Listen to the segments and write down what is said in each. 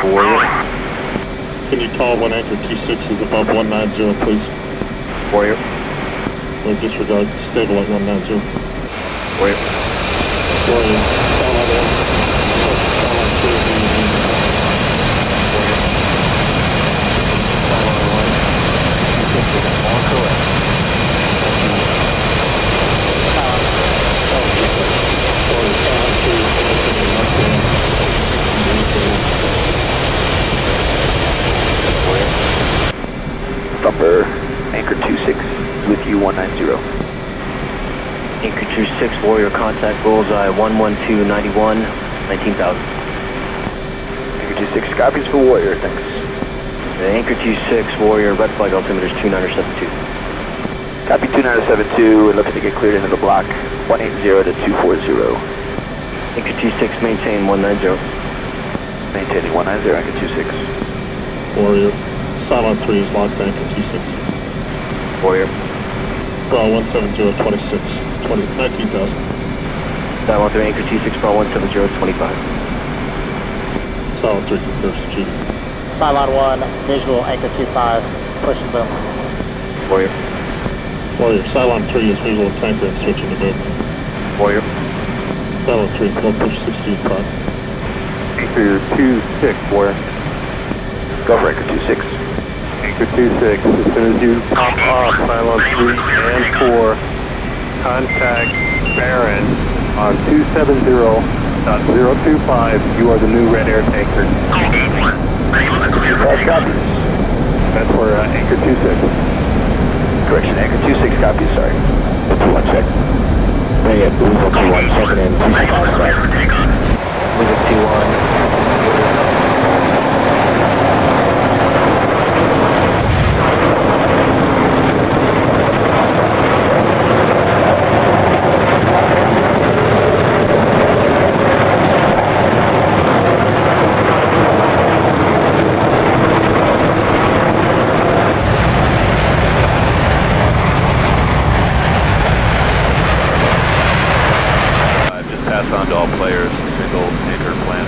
for Warrior. Can you call when anchor T6 is above 190, please? Warrior. Or disregard, stable at 190. Warrior. Warrior, Cylon 1. Cylon 2 is the All correct. Warrior, Cylon 2 is the left hand. Thumper, anchor 26, with you 190. Anchor 26, Warrior contact bullseye 11291, 19,000. Anchor 26, copies for Warrior, thanks. The Anchor 26, Warrior, red flag altimeter is 2972. Copy 2972, it looks to get cleared into the block, 180 to 240. Anchor 26, maintain 190. Maintaining 190, anchor 26. Warrior, Cylon 3 is locked to anchor T6. Warrior. Bra 170, 26, 20, 19,000. Cylon 3, Anchor 26, Bra 170, 25. Cylon 3 confirms to Judy. Cylon 1, visual anchor 25, push and boom. Warrior. Warrior, Cylon 3 is visual tanker and switching to boom. Warrior. Cylon 3, call push 65. Anchor 26, Warrior. Go for anchor 26. Anchor 26, as soon as you pop off Cylon 3 and 4, contact Baron on 270.025. You are the new red air tanker. Five copies. That's where uh, Anchor 26. Correction, anchor 26 copies, sorry. One check. Bring it, Blue 21, second and 265. Blue 21. Uh, just pass on to all players, single anchor plan.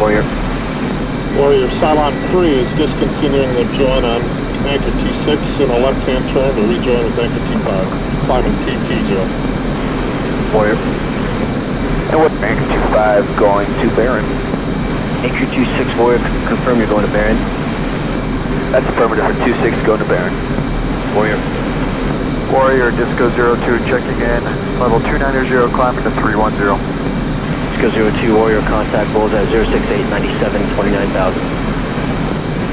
Warrior. Warrior, Cylon 3 is discontinuing the join on anchor T6 in a left-hand turn to rejoin with anchor T5, climbing TT0. Warrior. And what anchor 25 going to Baron? Anchor 26, Warrior, confirm you're going to Baron. That's affirmative for 26 going to Baron. Warrior. Warrior, Disco 02 checking in. Level 290, climbing to 310. Disco 02, Warrior, contact bullseye 068, 97,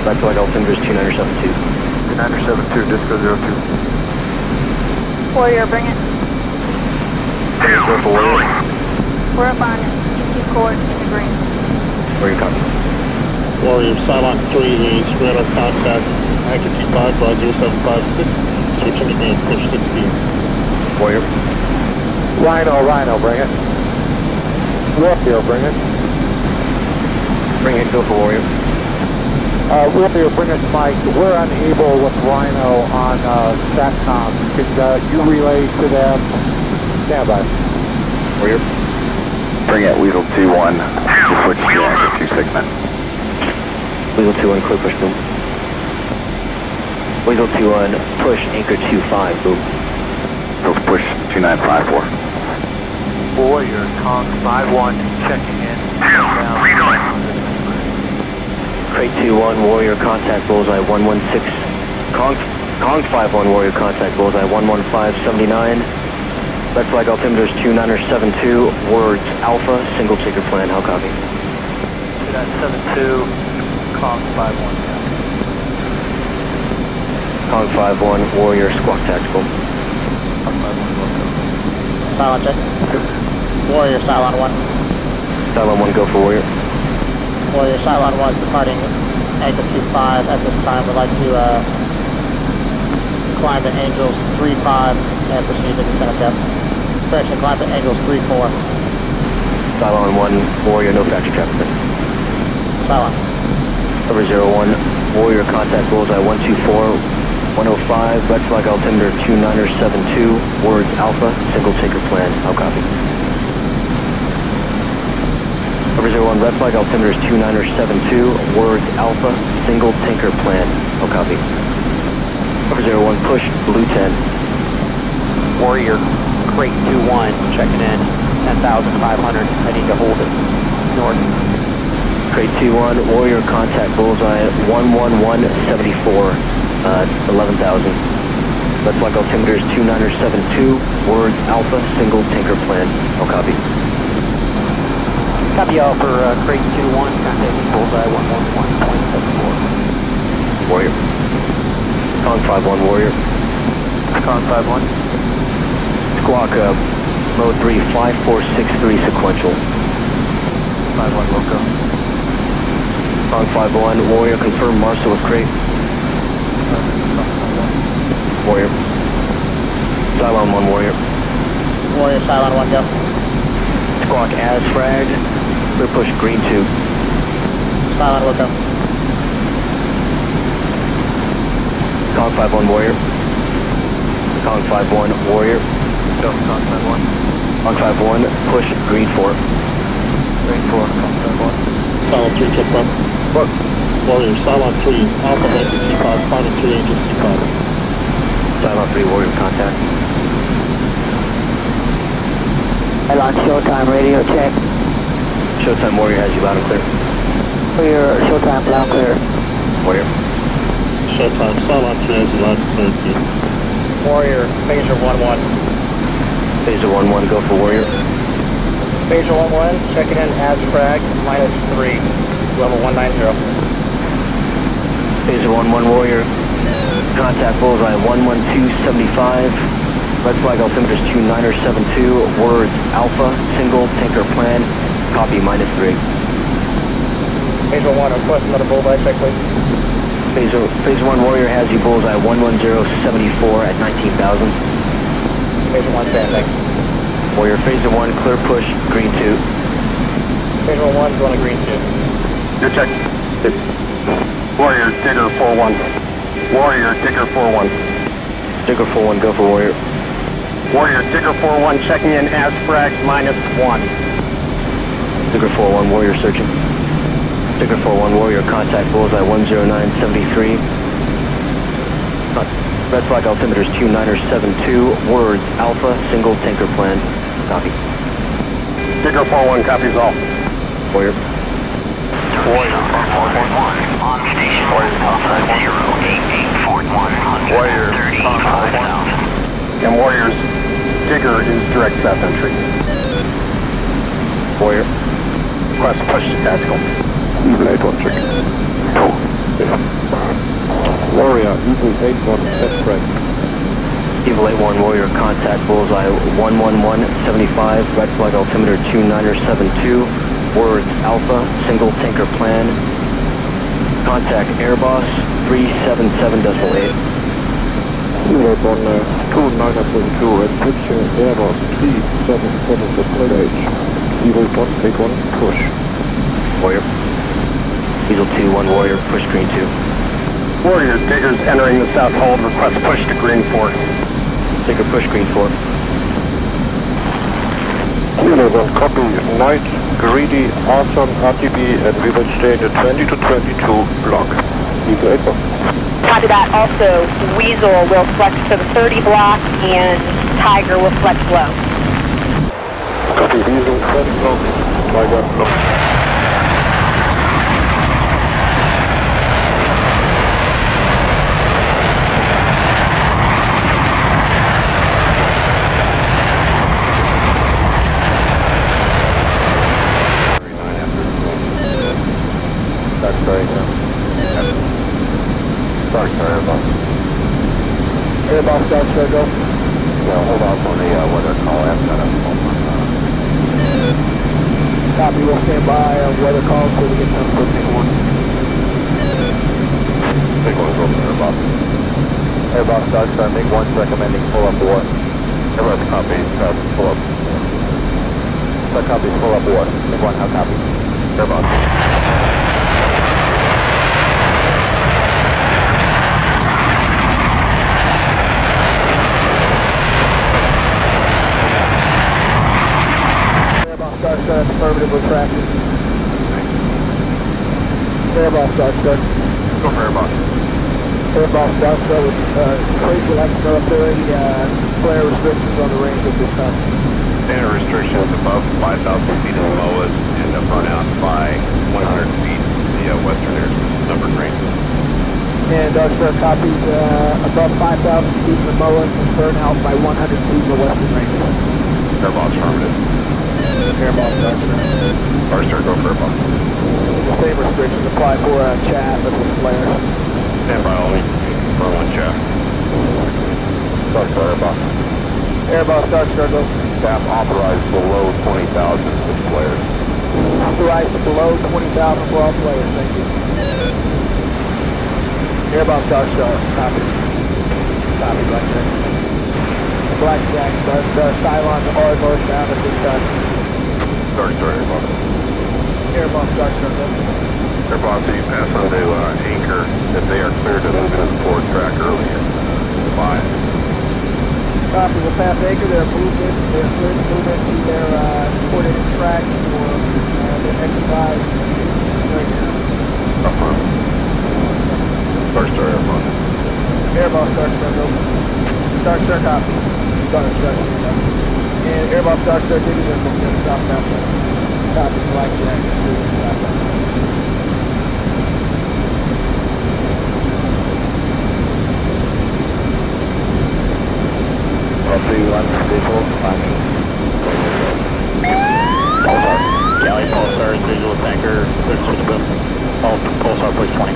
29,000. Red flag altimeter is 2972. 2972, Disco 02. Warrior, bring it. Go for Warrior. We're up on it. GT court in the green. Warrior copy. Warrior, Cylon 3 is radar contact anchor T5, broad 0756, switching to beam, push 16. Warrior. Rhino, Rhino, bring it. Warrior, bring it. Bring it, go for Warrior. Uh, Warrior, bring it, Mike. We're unable with Rhino on uh, SATCOM. Can uh, you relay to them? Stand by. Warrior. Bring it, Weasel 2-1. We'll switch to anchor 26 men. Weasel 2 1, clear push boom. Weasel 2 1, push anchor 2-5, boom. We'll push 2954. Warrior, Kong 5-1, checking in. Crate 2 1, Warrior, contact bullseye 116. Kong, Kong 5 1, Warrior, contact bullseye 11579. Red flag altimeter is 2972, words Alpha, single ticker plan, how copy? 2972, Kong 5-1. Kong 5 1, Warrior, squawk tactical. Kong 5-1, Silent check. Warrior, Cylon 1. Cylon 1, go for Warrior. Warrior, Cylon 1 departing anchor 25. At this time, would like to uh, climb to Angels 3-5 and proceed to descent depth. Correction, climb to Angels 3-4. Cylon 1, Warrior, no factory traffic. Cylon. Cover 01, Warrior, contact bullseye 124. 105, red flag altimeter 2972, words Alpha, single ticker plan, I'll copy? Cover 1, red flag altimeter is 2972, words Alpha, single tanker plan. No copy. Over 01, push, blue 10. Warrior, crate 2-1, checking in, 10,500, heading to hold it, north. Crate 2-1, Warrior, contact bullseye, 11174, uh, 11,000. Red flag altimeter is 2972, words Alpha, single tanker plan. No copy. Copy all for uh, crate 2-1, contacting bullseye 111.74. Warrior. Kong 5-1, Warrior. Kong 5-1. Squawk, uh, mode 3, 5463 sequential. 5-1 loco. Kong 5-1, Warrior, confirm Marshall with crate. Warrior. Cylon 1, Warrior. Warrior Cylon 1, go. Squawk as frag. Clear push green 2. Cylon will go. Kong 5-1, Warrior. Kong 5-1, Warrior. Go, Kong 5-1. Kong 5-1, push green 4. Green 4, Kong 5-1. Cylon 3, check front. Look. Warrior, Cylon 3, Alpha Yankee T5, climbing 2 Angel C5. Cylon 3, Warrior, contact. Cylon Showtime radio check. Showtime Warrior has you loud and clear. Clear, Showtime loud and clear. Warrior. Showtime, Cylon 3 has you loud and clear, Warrior, Phaser 1-1. Phaser 1-1, go for Warrior. Phaser 1-1, checking in as frag, minus 3, level 190. Phaser 1-1, Warrior. Contact bullseye 11275. Red flag altimeter is 2972. Words Alpha, single, tanker plan. Copy minus 3. Phaser 1, request another bullseye check, please. Phaser, Phaser 1 Warrior has you bullseye 11074 at 19,000. Phaser 1, stand, thanks. Warrior Phase 1, clear push, green 2. Phaser 1, going to green 2. Good check. Warrior, Digger 4-1. Warrior, Digger 4-1. Digger 4-1, go for Warrior. Warrior, Digger 4-1, checking in as frag, minus 1. Digger 4-1, Warrior searching. Digger 4-1, Warrior, contact bullseye 10973. Uh, Red flag altimeter is 2972. Words Alpha, single, tanker plan. Copy. Digger 4-1 copies all. Warrior. Warrior, On station Warrior, Warrior, And Warrior's Digger is direct south entry. Warrior. Request push to tactical. Eagle 8-1 check. Warrior, Eagle 8-1, set frag. Eagle 8-1, Warrior, contact bullseye 11175. Red flag altimeter 2972. Words Alpha, single, tanker plan. Contact Airboss 377.8. Eagle 8-1, uh, 2972, and picture Airboss 377 Eagle 1, 8-1, push. Warrior. Diesel 2-1, Warrior, push green 2. Warrior, Digger's entering the south hold. Request push to green 4. Digger, push green 4. Kilo 1, copy. Night, Greedy, Awesome, RTB, and we will stay in the 20 to 22 block. Eagle 8-1. Copy that. Also, Weasel will flex to the 30 block and Tiger will flex low. Copy, Weasel, 30 block, Tiger, block. That's right, yeah. Sorry, sorry, Airboss. Airboss Delta, go. Yeah, hold on for the uh, weather call. I haven't got a. Copy, we'll stand by on weather calls till we get some for big one. Big one's over Airboss. Airboss Dutch, uh, Big One's recommending pull up war. Airboss copy, uh, pull up. That copy, pull up war. Big One, how copy? Airboss. Airboss Delta, affirmative with traffic. Airboss Dark Star. Go for Airboss. Airboss Dark Star with, uh, would like to know if there are any, uh, flare restrictions on the range at this time. Standard restrictions above 5,000 feet of MOAs and up run out by 100 feet the uh, western air numbered range. And Dark Star copies, uh, above 5,000 feet in the MOA and burn out by 100 feet in the western range. Airboss affirmative. Airboss Dark Star. Star Star, go for Airboss. The same restrictions apply for, uh, chat as with flare. Stand by only. Confirm one chat. Star Star Airboss. Airboss Dark Star goes Staff authorized below 20,000 for flares. authorized to below 20,000 for all players, thank you. Airboss Dark Star, copy. Copy, Blackjack. Blackjack, Dark Star, Cylons are northbound at this time. Star. Airboss Dark Star, go. Airboss, you pass on to uh, Anchor if they are cleared to move into the forward track earlier. Five. Copy, we'll pass Anchor, they're moved in, they're cleared to move into their, uh, coordinated track for, uh, their exercise right now. Affirmative. Star Star, Airboss. Airboss Dark Star, go. Dark Star, copy. Dark Star, go. And Airboss Dark Star, digging in, we're gonna stop now. Copy, Blackjack, stop now. Roughly one visual climbing. Pulsar. Galley Pulsar, visual tanker, clear to the boom. Pul Pulsar, please 20.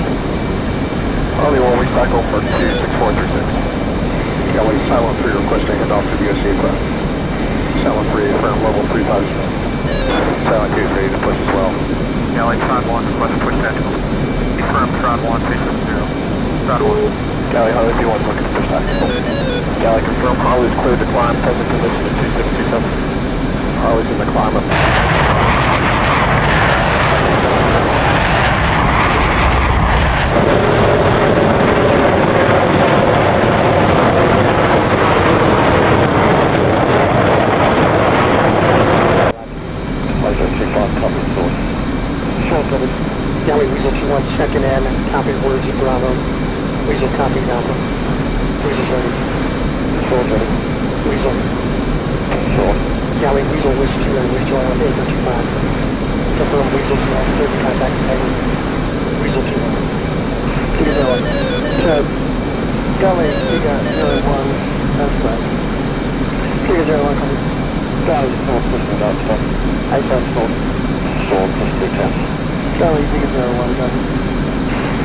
Only one recycle for 26436. Galley Silent 3 requesting handoff to the USC aircraft. Silent 3, affirm level 3000. Silent 2 is ready to push as well. Galley Tron 1, request push tactical. Affirm Tron 1, face 0. Tron 1. Galley Harley B1 looking to push tactical. Galley confirm Harley's cleared to climb, present position at 2627. Harley's in the climb up. Pleasure, Bob Papa North. Short covered. Galley Weasel 21, second N, copy words of Bravo. Weasel copy Alpha. Weasel's ready. Short. Weasel. Short. Galley Weasel Wish 2 and uh, Wish 2 Island 825. Confirm Weasel 2 third contact heading. Weasel 2 Peter Miller. So, Galley, we got 01, that's right. Peter 01, Charlie North pushing about stop. Eight times North. Short to six times. Charlie, Digger 01, go.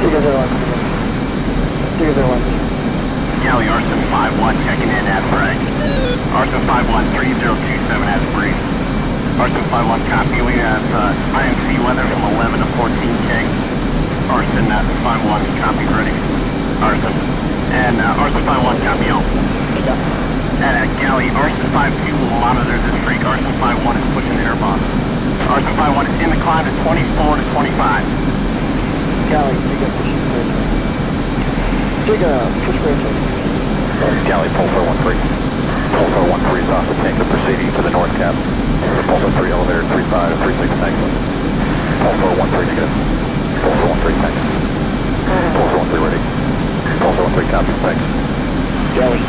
Digger 01, Digger 01. Arson 51 checking in at break. Arson 51 3027 as brief. Arson 51 copy, we have uh, IMC weather from 11 to 14K. Arson uh, 51 copy ready. Arson. And uh, Arson 51 copy. Yeah. And uh, Galley, Arson 5-2 will monitor this freak. Arson 5-1 is pushing the air boss. Arson 5-1 is in the climb to 24 to 25. Galley, dig up push bridge. Dig up push bridge. Galley, Pulsar 1-3. Pulsar 1-3 is off the tanker proceeding to the north cap. Pulsar 3 elevator 35 36 tank. Pulsar 1-3 negative. Pulsar 1-3 tank. Pulsar 1-3 ready. Pulsar 1-3 copy, thanks. Galley,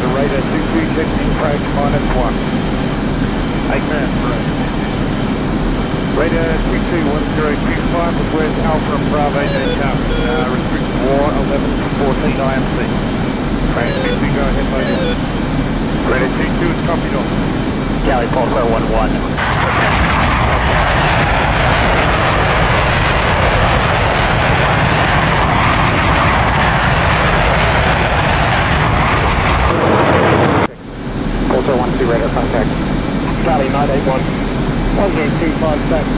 the right at 2316, Frank, on at 1. Eight minutes, right. Radar 321025 with where's Alpha and Bravo Copy. Uh, restricted war 11 to 14 IMC. 50, go ahead, lady. Radar 22 is copied off. Galley, Pulsar 1-1. Pulsar 1 2 radar contact. Galley 981. 1 gate 256.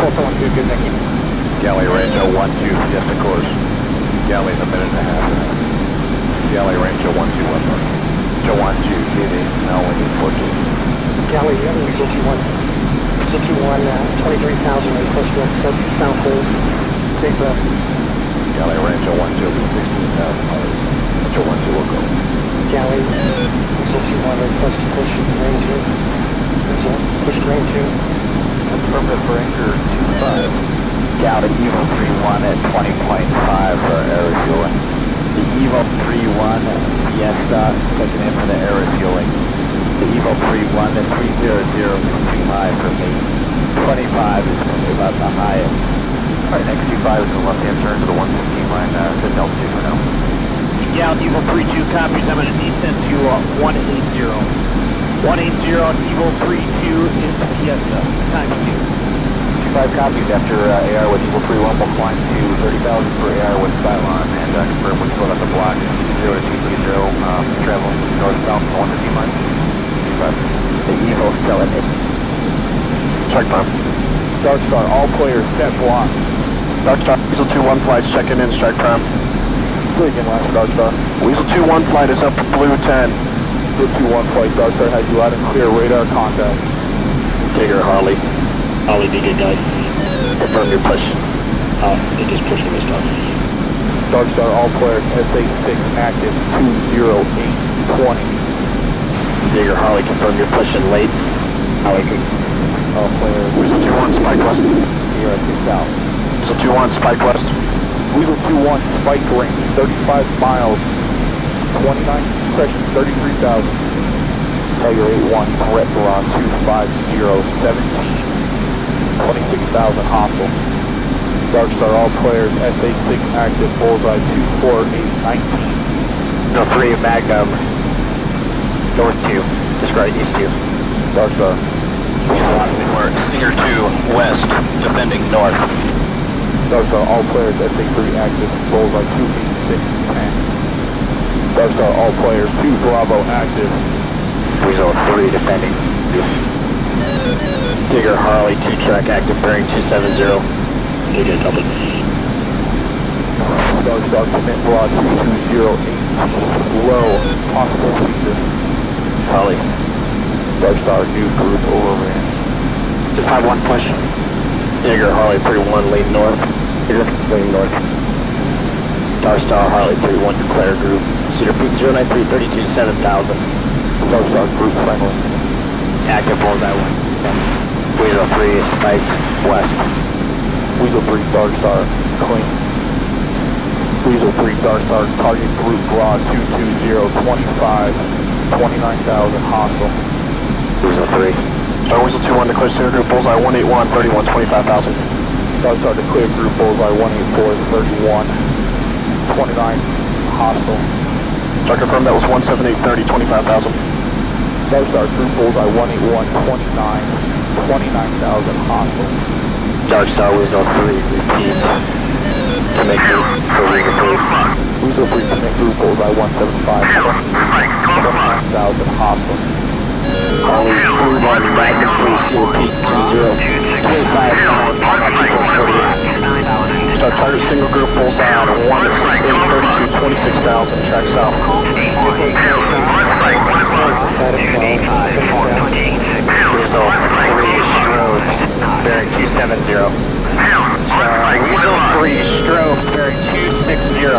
Pulsar 1 2 good, thank you. Galley, range 1-2, Fiesta course. Galley in a minute and a half. Galley, range 1-2, West North. Joe 1-2, leading, now winning 14. Galley, you have a Weasel 2-1. Weasel 2-1, uh, 23,000 rate close to sub south hold. Safe breath. Galley Rancho 1 2 will be 16,000 hours. Rancho 1 2 will go. Galley, Weasel 200, request to push grain 2. Weasel, push grain 2. Confirm for anchor 25. Galley Evo 31 at 20.5 for air refueling. Evo 31 Fiesta checking in for the air refueling. The Evo 31 at 300 too high for me. 25 is about the highest. Alright, next 25 is the left-hand turn to the 115 line, uh, Delta 2 for now. Gal Evo 32 copies. I'm going to descend to uh, 180. 180 on Evo 32 is Fiesta. Times 2. 25 copies after uh, AR with Evo 31 will climb to 30,000 for AR with Cylon and uh, confirm with still at the block 0 to 230, um, traveling north-south from 115 line. 25. The Evo still at 8. Check time. Dark Star, all players set block. Dark Star, Weasel 2-1 flights checking in, strike time. Say again, last Dark Star. Weasel 2-1 flight is up to Blue 10. Blue 2-1 flight, Dark Star has you out and clear radar contact. Tigger, Harley. Ollie, be good guys. Confirm your push. Uh, they're just pushing this stuff. Dark Star, all players SA6 active 20820. Digger, Harley, confirm your push in late. Ollie, good. All players. Weasel 2-1, Spike West. Here at 6000. Weasel 2-1, Spike West. Weasel 2-1, spike range, 35 miles, 29 section, 33,000. Tiger 8-1, threat Baron 250, 17, 26,000 hostile. Dark Star, all players, SA6 active, bullseye 248, 19. No, 3, Magnum. North 2. Just right, east 2. Dark Star. We're Stinger 2, west, defending north. Dark Star, all players, SA3 active, bullseye 286, 10. Dark Star, all players, 2 Bravo active. Weasel 3, defending. Digger, Harley, 2 track active, bearing 270. You get double. Dark Star, commit broad 220, low, possible feature. Harley. Dark Star, new group overran. Just 5-1 question. Digger, Harley, 3-1, lean north. Digger, lean north. Star Star, Harley, 3-1, declare group. Cedar Peak 093, 32, 7000. Dark Star, group friendly. Active for that 1. Weasel 3, Spike, west. Weasel 3, Dark Star, clean. Weasel 3, Dark Star, target group broad 220, 25, 29,000 hostile. Weasel 3. Star Weasel 2-1, declare center group, bullseye 181, 31, 25,000. Dark Star, declare group bullseye 184, 31, 29, hostile. Star confirm that was 17830, 25,000. Dark Star, group bullseye 181, 29, 29,000 hostile. Dark Star Weasel 3, repeat. To make group for Weasel 3. Weasel 3, commit group bullseye 175, 29,000 hostile. Harley 3-1, Magnum 3, Cedar Peak 20, 25, 48. Star target single group bullseye on 168, 32, 26,000, track south. Weasel 3, Strode, bearing 270. Star Weasel 3, Strode, bearing 260.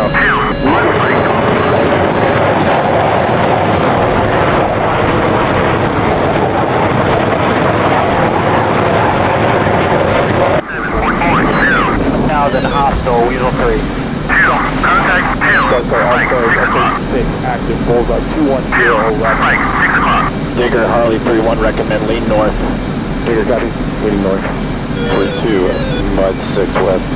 Thousand hostile, Weasel 3. Dark Star, all players, SA6 active, bullseye 210, 11. Digger, Harley 3-1, recommend lean north. Digger, copy. Leaning north. 42, Mud 6 west.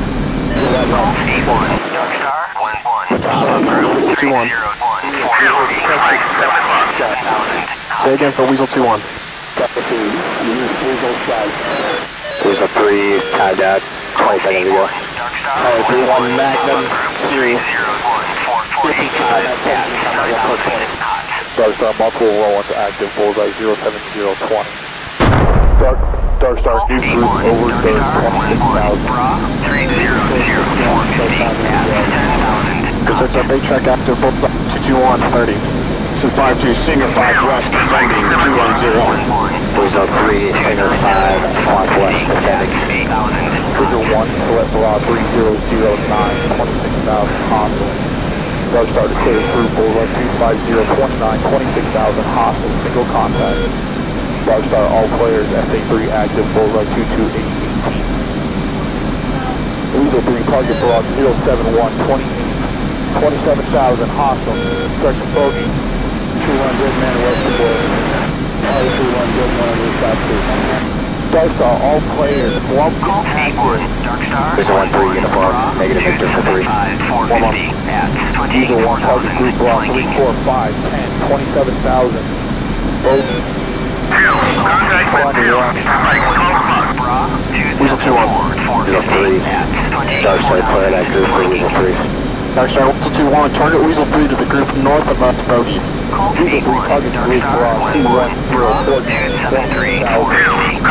2-1. Say again for Weasel 2-1. Weasel 3, tied out, 20 seconds ago. Harley 3-1, Magnum, Series. Dark Star, multiple roll into active, bullseye 07020. Dark, Dark Star, new group over third, 26,000. Research up A track active, both 221, 30. Sim 52, Singer 5 west, defending 210. Weasel 3, Singer 5, southwest, defending. Trigger 1, select Bra 3009, 26,000 hostile. Dark Star declares group Bullseye 25029, 26,000 hostile, single contact. Dark Star, all players, SA3 active, Bullseye 22818. Weasel 3, target Broad 071, 28, 27,000 hostile. Correction bogey, 200 man west of Bullseye. Charlie 21, good one, South 2. Dark Star, all players, Blump active. Weasel 1-3, uniform, negative Victor for 3. Warm up. Eagle 1, target group block 3, 4, 5, 10, 27,000. Bogey. Weasel 2-1. Weasel 3. Dark Star, clear that group for Weasel 3. Dark Star, Weasel 2, 1, target Weasel 3 to the group north of us, Bogey. Weasel 3, target group block 2, 1, 0, 14, 27,000.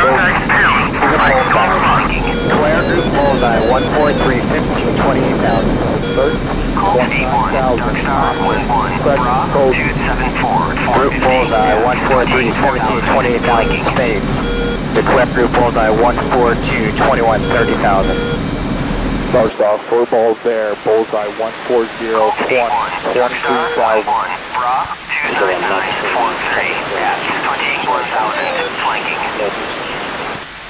Clear group bullseye 143, 15, 28,000. 29,000. Correction bogey. Group bullseye 143, 17, 28,000 spades. Declare group bullseye 142, 21, 30,000. Four balls there, bullseye 140, 20, 23,000.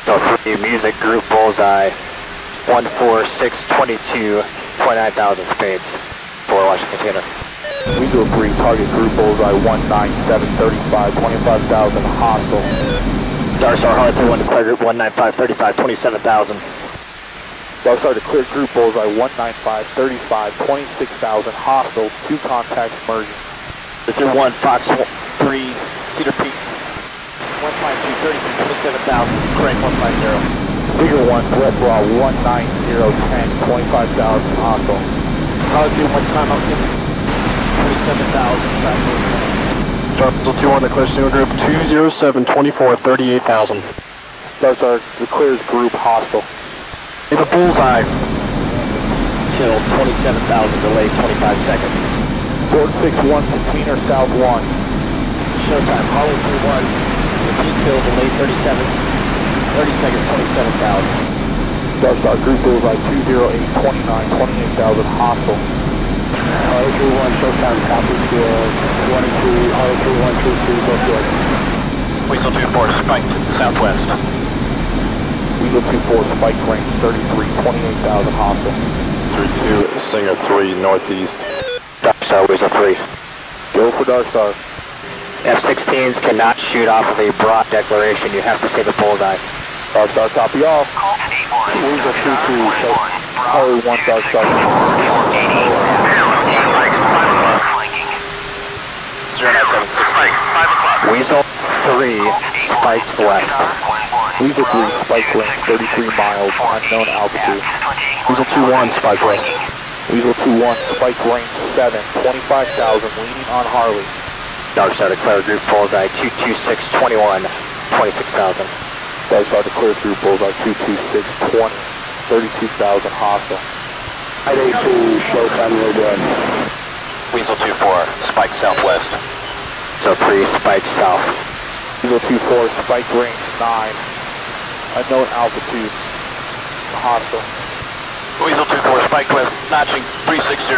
So for you, music group bullseye 14622, 29,000 spades for Washington container. Weasel 3, target group bullseye 19735, 25,000 hostile. Dark Star Hard 31 declare group 19535, 27,000. Dark Star declare group bullseye 19535, 26,000 hostile, two contacts merging. This is 1 Fox 3 Cedar Peak 152, 27,000, correct 150. Figure 1, threat bra 19010, 25,000 hostile. Hard 2 one time up 27,000, Dark 2 on declare single group 207, 24, 38,000. Dark Star declares group hostile. Have a bullseye. Kill 27,000, delay 25 seconds. 461 container south 1. Showtime, Hollow 3-1. Repeat kill, delay 37. 30 seconds, 27,000. Dark Star group bullseye 208, 29, 28,000 hostile. Hollow 3-1, showtime, copy field, 22, Hollow 3-1, 2-2, both good. Weasel 2-4, spike to southwest. Weasel 2-4, spike range 33, 28,000 hostile. 3-2, Singer 3, northeast. Dark Star, Weasel 3. Go for Dark Star. F-16s cannot shoot off of a broad declaration. You have to say the bullseye. Dark Star, copy all. Weasel 2-2, show Holly 1 Dark Star. 0976. Weasel 3, spikes west. Weasel 3, spike range 33 miles, unknown altitude. Weasel 2-1, spike west. Weasel 2-1, spike range 7, 25,000, leaning on Harley. Dark Star declare group bullseye 22621, 26,000. Dark Star declare through bullseye 226, 20, 32,000 hostile. Friday 2, showtime, real good. Weasel 2-4, spike southwest. So 3, spike south. Weasel 2-4, spike range 9, unknown altitude, hostile. Weasel 2-4, spike west, notching 360.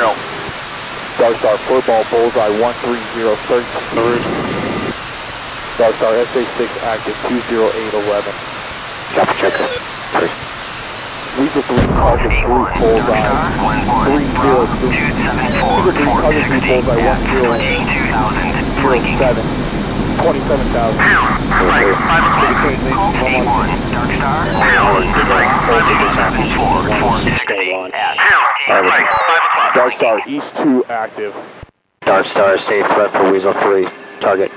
Dark Star, four ball bullseye 130, 33. Dark Star SA6 active 20811. Copy check. Weasel 3 target group bullseye 30. Weasel 3 target group bullseye 1007. 27,000. Dark Star East 2 active. Dark Star, safe threat for Weasel 3. Target.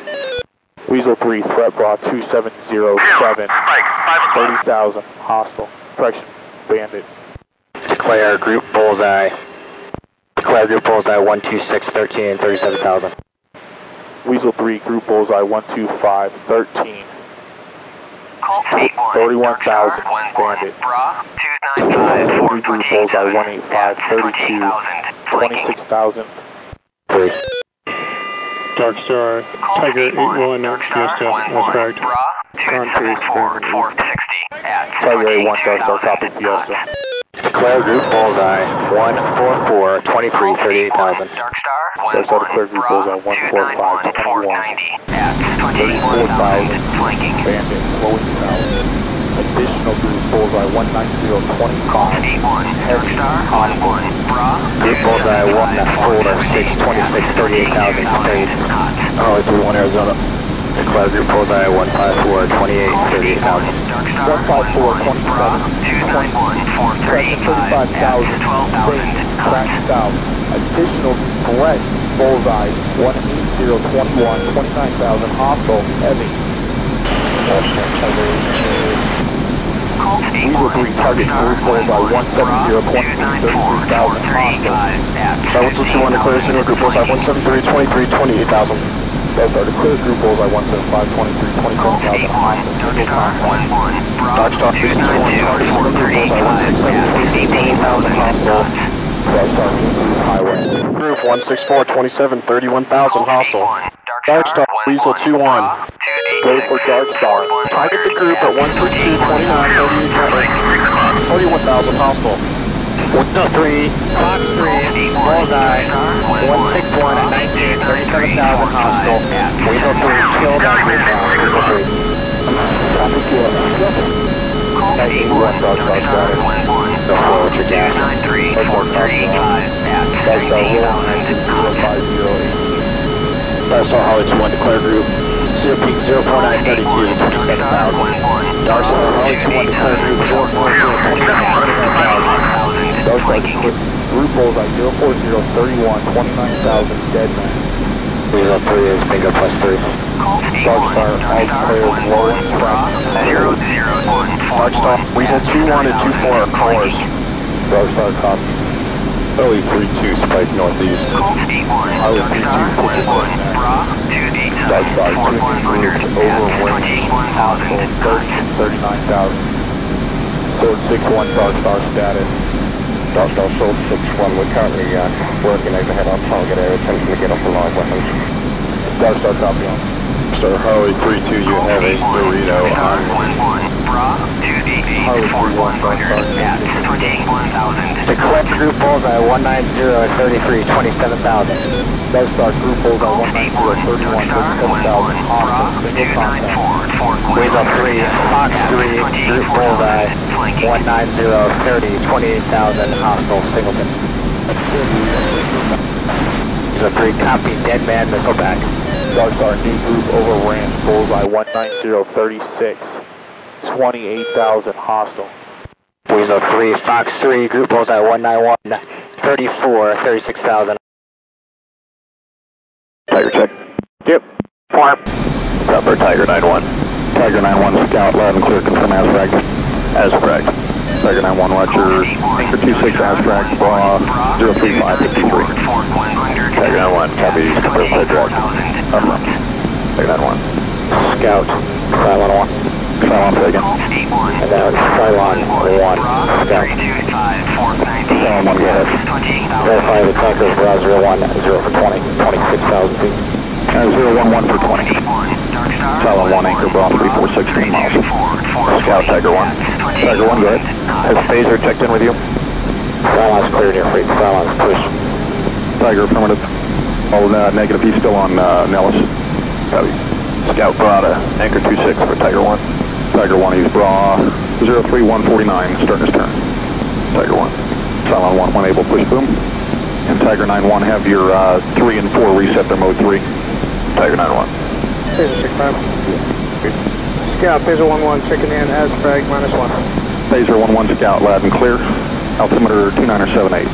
Weasel 3 threat bra 2707. 30,000 hostile. Correction. Bandit. Declare group bullseye. Declare group bullseye 12613, 37,000. Weasel 3 group bullseye 125 13. 31,000 bandit. Weasel 3 bullseye 185 32. 26,000. 3. Dark Star, Tiger 81, Fiesta, that's correct. Ground 2, Spartan East. Tiger A1, Dark Star, copy Fiesta. Declare group bullseye 144 23 38,000. Dark Star, Dark Star declare group bullseye 145 21. 34,000. flanking. Bandit, slowing south. Additional group bullseye 190 25. 81, Dark Star, 11, Bra. Group bullseye 146 26 38,000 paid. Holly 31 Arizona. Declare group bullseye 154 28 38,000. Dark Star, 154 27. 291, 435, 35,000. 12,000. Track south. Additional Brett bullseye 180 21 29,000 hostile heavy. Weasel 3 target group bullseye 170 23 33,000 hostile. Star 121 declare single group bullseye 173 23 28,000. Delta declares group bullseye 175 23 27,000 hostile. Single contact. Dark Star 361 target single group bullseye 167 18,000 hostile. Dark Star Weasel Highway. Group 164 27 31,000 hostile. Dark Star Weasel 21. Go for Dark Star. Target the group at 132 29 38 41,000 hostile. No, 3, Fox 3, bullseye, 161 at 19, 37,000 hostile. Weasel 3, kill that group Weasel 3. Copy Fiesta. 91 Dark Star status. Go forward your gas. Dark Star Dark Star roll 050 Star Star Holly 21 declare group. Zero peak 04932 27,000. Dark Star Holly 21 declare group 440 29,000. Dark Star group bullseye 040 31 29,000 dead man. Weasel 3 is bingo plus 3. Dark Star all declared low in track. Dark Star Weasel 21 and 24 are cores. Dark Star copy. Early 32 spike northeast. Highway 32 pushing west now. Dark Star 2 groups overwhelming. Hostile 30 39,000. Sword 6-1 Dark Star status. Dark Star Sword 6-1, we're currently uh, working overhead on target area, attempting to get off the live weapons. Dark Star copy on. Star Holly 32 you have a burrito on Highway 31 Dark Star 2 Declare group bullseye 190 at 33, 27,000. Dark Star group bullseye 190 31 37,000 hostile single contact. Weasel 3, Fox 3, group bullseye 190, 30, 28,000 hostile Singleton. Weasel 3, copy, dead man, missile back. Dark Star D group overran bullseye 190 36 28,000 hostile. Weasel 3, Fox 3, group bullseye 191, 34, 36,000. Tiger check. Yep. Farm. Proper Tiger 91. Tiger 91 Scout 11 clear confirm as fragged. As fragged. Tiger 91 Roger anchor 26 as fragged bra 03553. Tiger 91, copy, confirm clear direct. Affirm. Tiger 91. Scout. Cylon 1. Silence again. And now it's Cylon 1. Scout. Silent 1, go ahead. Verify the tankers Bra 01 0 for 20. 26,000 feet. Uh, 011 for 20. Silent 1, anchor bra 3416 miles. Scout Tiger 1. Tiger 1, go ahead. Has Phaser checked in with you? Cylon's clear near freight. Cylon's push. Tiger, affirmative. Oh, uh, negative, he's still on uh, Nellis. Copy. Scout Brada, anchor 26 for Tiger 1. Tiger 1, he's bra 03149, starting his turn. Tiger 1. Silent 1, 1 able, push boom. And Tiger 9-1, have your uh, 3 and 4 reset their mode 3. Tiger 9-1. Phaser 6-5. Scout, Phaser 1-1, checking in as frag, minus 1. Phaser 1-1, Scout, loud and clear. Altimeter 2978.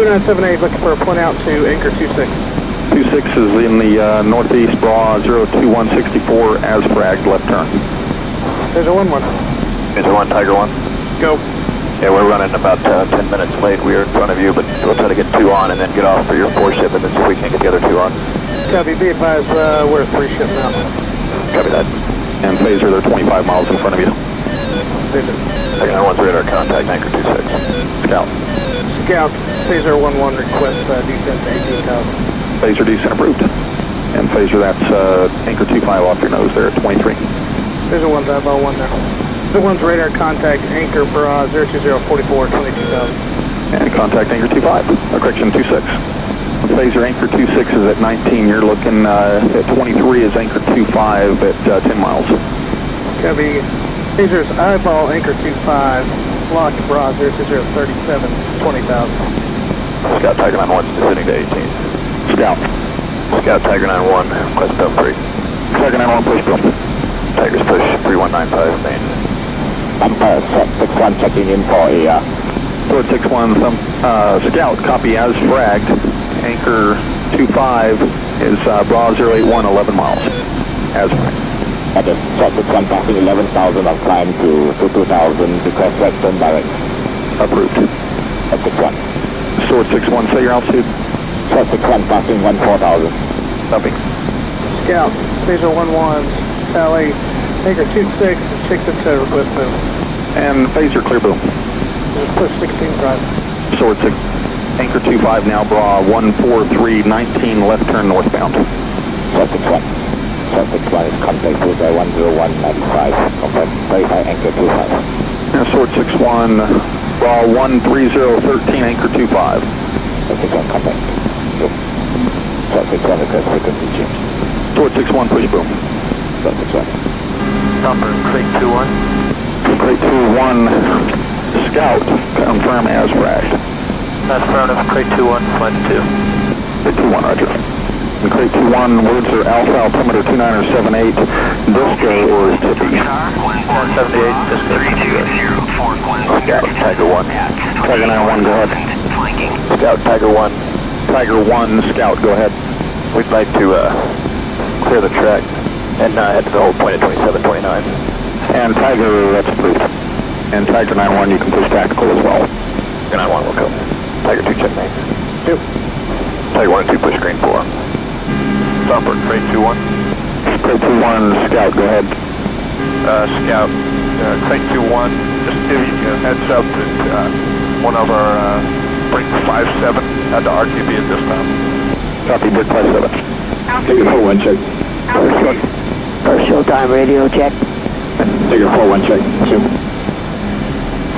2978, looking for a point out to anchor 26. 26 is in the uh, northeast, bra 02164, as fragged, left turn. Phaser 1-1. Phaser 1, Tiger 1. Go. Yeah, we're running about uh, 10 minutes late. We are in front of you, but we'll try to get two on and then get off for your four ship and see if we can get the other two on. Copy, be advised, uh, we're at three ship now. Copy that. And Phaser, they're 25 miles in front of you. Phaser. Second, I want radar contact, anchor 26. Scout. Scout, Phaser 1-1, request uh, descent to 18,000. Phaser descent approved. And Phaser, that's uh, anchor 25 off your nose there at 23. 1 dive 1 now. The one's radar contact anchor bra 02044 22,000. And contact anchor 25, uh, correction 26. Phaser anchor 26 is at 19. You're looking uh, at 23 is anchor 25 at uh, 10 miles. Copy. Phaser's eyeball anchor 25, locked bra 02037 20,000. Scout Tiger 91 descending to 18. Scout. Scout Tiger 91, request bump 3. Tiger 91, push boom. Tigers push 3195 main. Bumper set 61 checking in for a uh, Sword 61, some, uh, Scout, copy as fragged. Anchor 25 is uh, bra 081, 11 miles. As fragged. That is set 61 passing 11,000 of climb to, to 2,000 because Western direct. Approved. Set 61. Sword 61, say your altitude. Set 61 passing 14,000. Copy. Scout, Phaser 11, Sally, anchor 26, chicks into request boom. And phaser clear boom. Just push 16 drive. Sword 6, anchor 25 now, bra 143, 19, left turn northbound. Set 61. Set 61 is contact with a 10195. Confirm verify anchor 25. Now sword 61, bra 13013, anchor 25. Set 61 contact. Yes. Set 61 request frequency change. Sword 61, push boom. Set 61. Thumper, crate 2-1. Crate 21, Scout, confirm as fragged. That's affirmative, crate 2-1, flight 2. Crate 21, roger. Crate 21, words are alpha, altimeter 2978, disco or tippy. 178, Disco. Scout Tiger 1. Tiger one, go ahead. Scout Tiger 1. Tiger 1, Scout, go ahead. We'd like to uh, clear the track and uh, head to the hold point at 2729. And Tiger, that's approved. And Tiger 91, you can push tactical as well. Tiger 91 will go. Tiger 2 check main. Two. Tiger 1 and 2 push green 4. Thumper, crate 2-1. Crate 21, Scout, go ahead. Uh, Scout, uh, crate 2-1, just giving you a heads up that uh, one of our uh, Brink 5-7 had the RTB at this time. Copy, Brick 57. Take a 4-1 check. First showtime radio check. Take a 4-1 check. Two.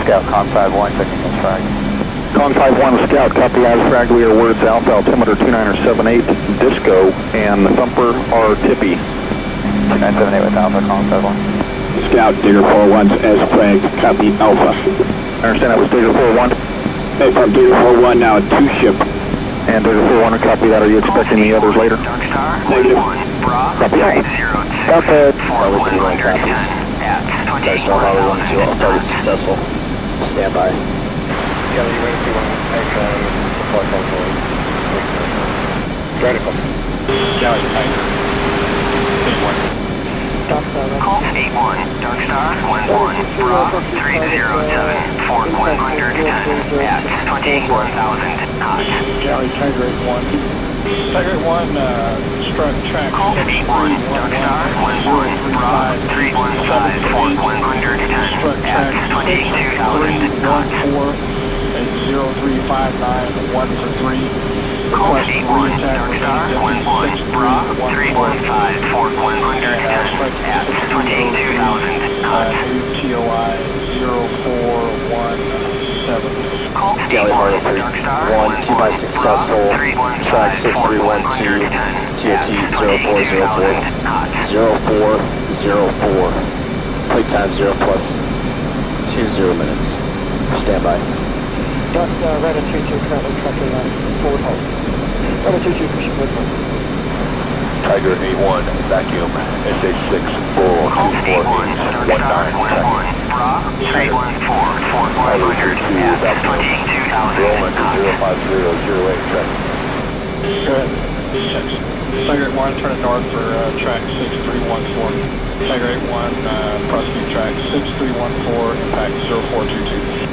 Scout Con 5-1 checking in track. Con 51 Scout, copy as fragged. We are words alpha, altimeter 2978, disco, and thumper are tippy. 2978 with Alpha Con 51. Scout, Digger 4-1 as flagged. Copy Alpha. I understand that was Digger 41. Hey, from Digger 4-1 now, two ship. And Digger 41, copy that. Are you expecting the others later? Negative. Copy that. Delta. Guys know how we want to all target successful. Stand by. Yeah, you ready to one extra support control. Vertical. Galley Tiger. Big one. Colt 81, Dark Star 11, Bra 307, Fort 110 at 21,000 knots. Galley Tiger 1. Tiger 1, uh, struck track. Colt 81, Dark Star 11, Bra 315, Fort 110 at 22,000 knots. 4 at 0359, 1 for 3. Colt 81, Dark Star 11, Bra 315, Fort 110 at 22,000 knots. TOI 0417. Galley 81, Harlow 3, Dark Star 1, 2 by 11, successful, track 315, Fort 6312, 110 TOT 0404, 0404, plate time 0 plus 2 0 minutes. standby. by. Duck, uh, Radar 22 currently tracking on forward hold. Radar 22 pushing midway. Tiger A1, vacuum, SH6, full, Colt 81, Dark Star 11, Bra 314, Fort 100 at 22,000 Roman knots. 05008, track. Go ahead. Checks. Tiger 81, turning north for uh, track 6314. Tiger 81, uh, prosecute track 6314, impact 0422.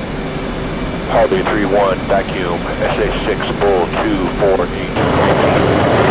Harvey 31, vacuum, SH6, full, 248.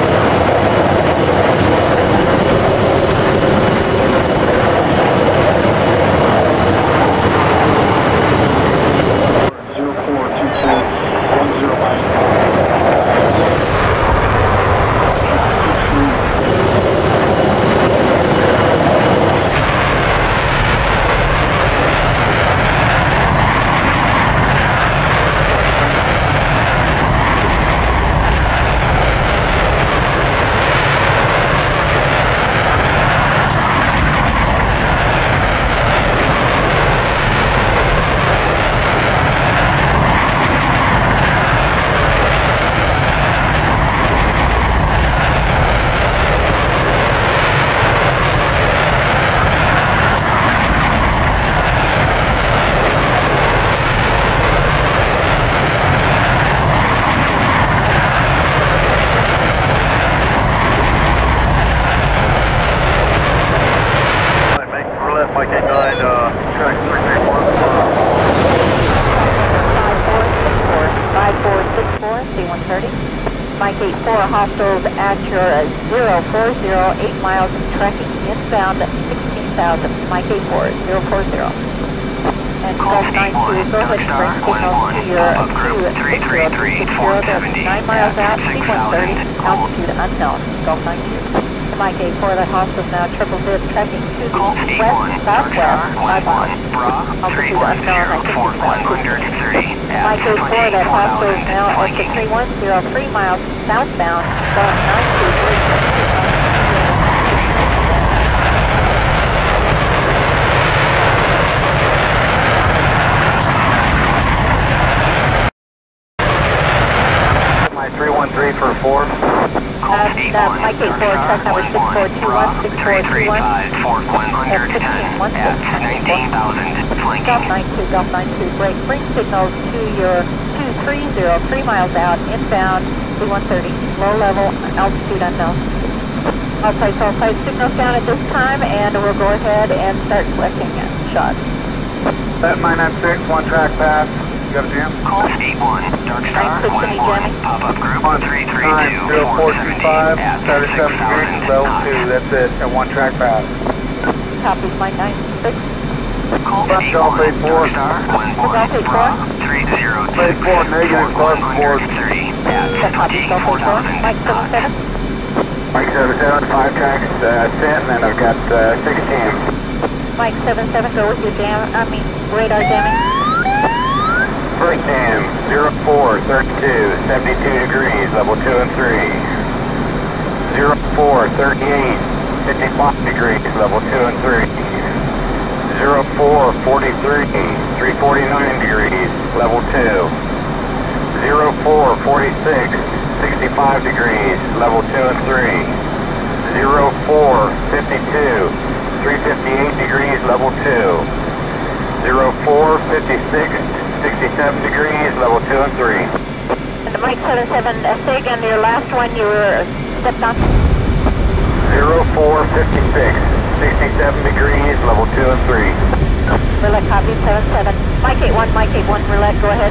hostiles at your 040, 8 miles tracking inbound 16,000. Mike 84, 040. And Gulf 92, go ahead and bring signals to your 260, 9 miles out, C-130, altitude unknown. Gulf 92. Mike 84, the hostiles now triple dip tracking to the west, southwest, 5 miles. Altitude unknown, I think it's Mike 84, that hostile is now at the 310, 3 miles southbound, Gulf 92. My 313 for 4. Uh, uh, Mike 84, check number 6421, 6421. That's 1516. Gulf 92, Gulf 92, break. Bring signals to your 230, 3 miles out, inbound, C-130, low level, altitude unknown. All sites, all sites, signals down at this time, and we'll go ahead and start collecting shots. That 996, one track pass. You got a jam? Call 81, Dark Star 11, pop-up group 332 0425, 37 degrees, level 2. That's it, at one track pass. Copies, Mike 96. Call Left Golf 84. Dark Star 11, Golf 84. Bravo 302 Plate 4, negative. 130 Check copies, Golf 84. 24,000 Mike 77. Mike 77, 5 tracks uh, sent, and I've got uh, 6 jams. Mike 77, go with your jam, I mean, radar jamming. First jam, 04, 32, 72 degrees, level 2 and 3. 04, 38, 55 degrees, level 2 and 3. 04, 43, 349 degrees, level 2. 04, 46, 65 degrees, level 2 and 3. 04, 52, 358 degrees, level 2. 04, 56, 67 degrees, level 2 and 3. And Mike 77, uh, say again, your last one you were stepped on. 04, 56, 67 degrees, level 2 and 3. Roulette copy 77. Mike 81, Mike 81, roulette, go ahead.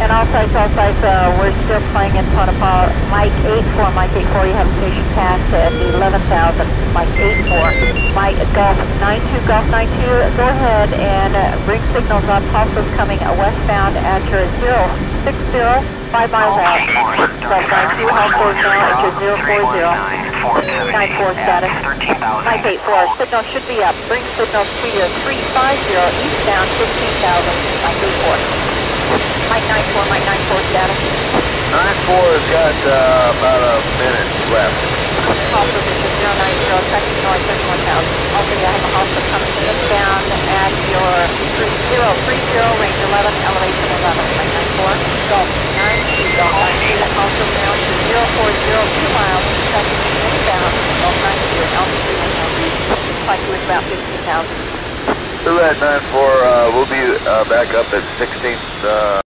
And all sites, all sites, uh, we're still playing in Tonopah. Mike 84, Mike 84, you have a station pass at 11,000. Mike 84, Mike Golf 92, Golf 92, go ahead and uh, bring signals up. Hostels coming uh, westbound at your 060, 5 miles out. Golf 92, hostels now at your 040. 94 status. Mike 84, signal should be up. Bring signal to your 350 eastbound 15,000. Mike 84. Mike 94, Mike 94 status. 94's got uh, about a minute left. Call position 090, tracking north 31,000. Also, you have a hostile coming eastbound at your 3030, range 11, elevation 11. Mike 94, Golf 92, Golf 92, also down to 0402 miles, tracking inbound, Golf 92, altitude unknown. Like you was about 15,000. Roulette 94, uh, we'll be uh, back up at 16th. Uh